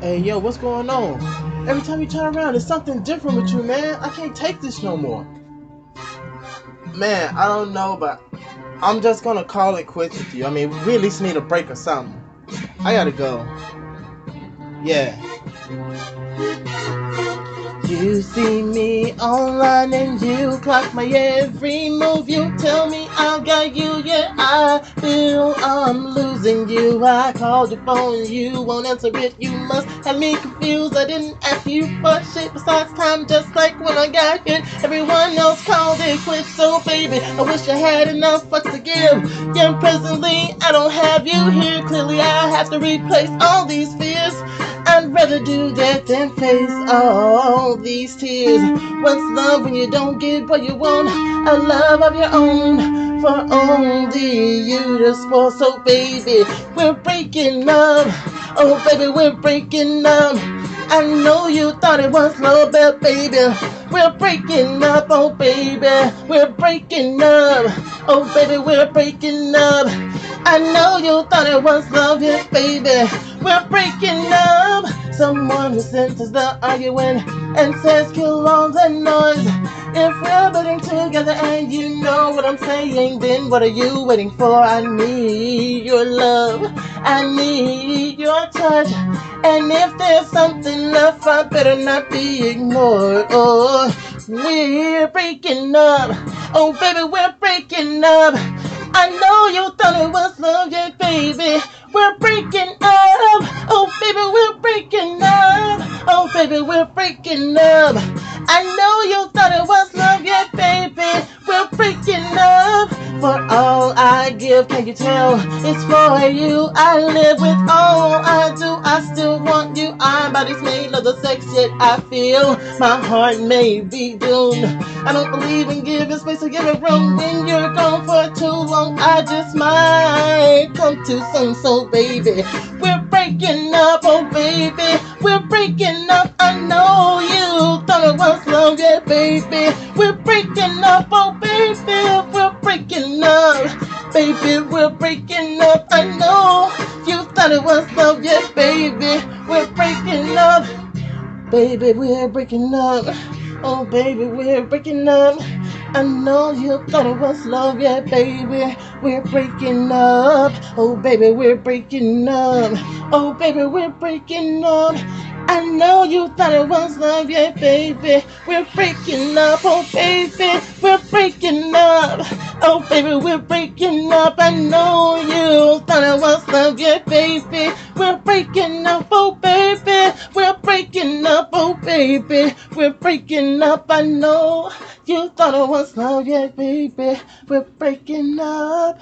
Hey, yo, what's going on? Every time you turn around, there's something different with you, man. I can't take this no more. Man, I don't know, but I'm just gonna call it quits with you. I mean, we at least need a break or something. I gotta go. Yeah. You see me online and you clock my every move. You tell me I got you, yeah, I feel I'm losing you. I called your phone, you won't answer it. You must have me confused. I didn't ask you for shit besides time, just like when I got hit. Everyone else called it quits, so baby, I wish I had enough fucks to give. Yeah, presently I don't have you here. Clearly, I have to replace all these fears. I'd rather do that than face all these tears. What's love when you don't get what you want? A love of your own for only you to spoil. So baby, we're breaking up. Oh baby, we're breaking up. I know you thought it was love, but baby, we're breaking up. Oh baby, we're breaking up. Oh baby, we're breaking up. I know you thought it was love, baby. We're breaking up. Someone who senses the arguing and says kill all the noise. If we're building together and you know what I'm saying, then what are you waiting for? I need your love. I need your touch. And if there's something left, I better not be ignored. Oh, we're breaking up. Oh, baby, we're breaking up. I know you thought it was love, yeah, baby. Baby, we're breaking up. I know you thought it was love, yeah, baby. We're breaking up. For all I give, can you tell? It's for you. I live with all I do. I still want you. Our body's made of the sex, yet I feel my heart may be doomed. I don't believe in giving space or giving room when you're gone for too long. I just might come to some so baby, we're breaking up, oh baby, we're breaking up. Breaking up, baby, we're breaking up. I know you thought it was love, yeah, baby, we're breaking up, baby, we're breaking up. Oh, baby, we're breaking up. I know you thought it was love, yeah, baby. We're breaking up. Oh, baby, we're breaking up. Oh, baby, we're breaking up. I know you thought it was love, yeah, baby. We're breaking up. Oh, baby, we're breaking up. Oh, baby, we're breaking up. I know you thought it was love, yeah, baby. We're breaking up. Oh, baby, we're breaking up. Oh, baby, we're breaking up. I know you thought it was love, yeah, baby. We're breaking up.